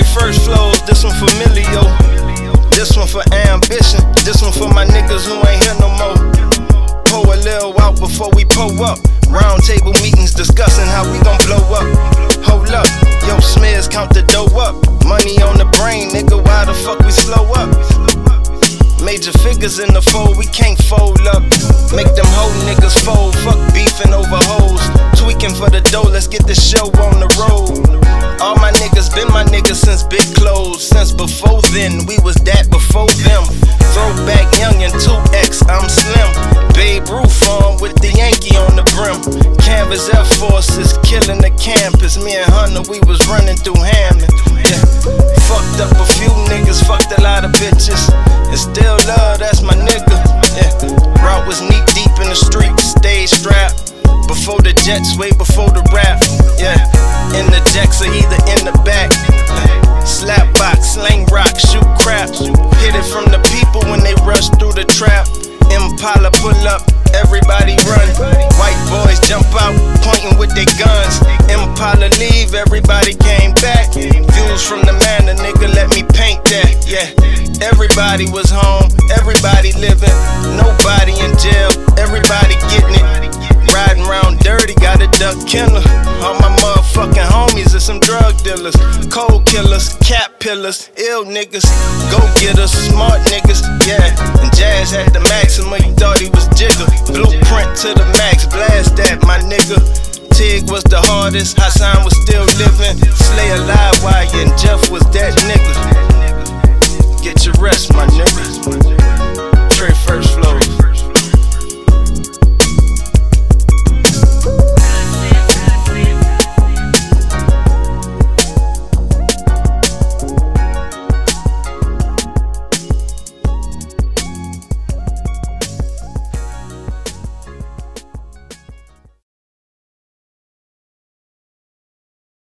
first flows, this one for familial. This one for ambition, this one for my niggas who ain't here no more. Pull a little out before we pull up. Round table meetings discussing how we gon' blow up. Hold up, yo, Smears count the dough up. Money on the brain, nigga, why the fuck we slow up? Major figures in the fold, we can't fold up. Make them whole niggas fold, fuck beefing over hoes. Tweaking for the dough, let's get the show on been my niggas since big clothes. Since before then, we was that before them. Throwback young and 2X, I'm slim. Babe Ruth on with the Yankee on the brim. Canvas Air Forces killing the campus. Me and Hunter, we was running through Hammond. Yeah. Fucked up a few niggas, fucked a lot of bitches. And still love, that's my nigga. Yeah. Route was knee Before the jets, way before the rap. Yeah. In the jacks or either in the back. Slap box, sling rock, shoot crap. Hit it from the people when they rush through the trap. Impala pull up, everybody run. White boys jump out, pointing with their guns. Impala leave, everybody came back. Views from the man, the nigga let me paint that. Yeah, everybody was home, everybody living, nobody in jail, everybody getting duck killer. All my motherfucking homies are some drug dealers, cold killers, cat pillars, ill niggas, go getters, smart niggas, yeah. And Jazz had the maximum, you thought he was Jigga. Blueprint to the max, blast that, my nigga. Tig was the hardest, Hassan was still living. Slay alive, why and Jeff was that nigga. Get your rest, my nigga.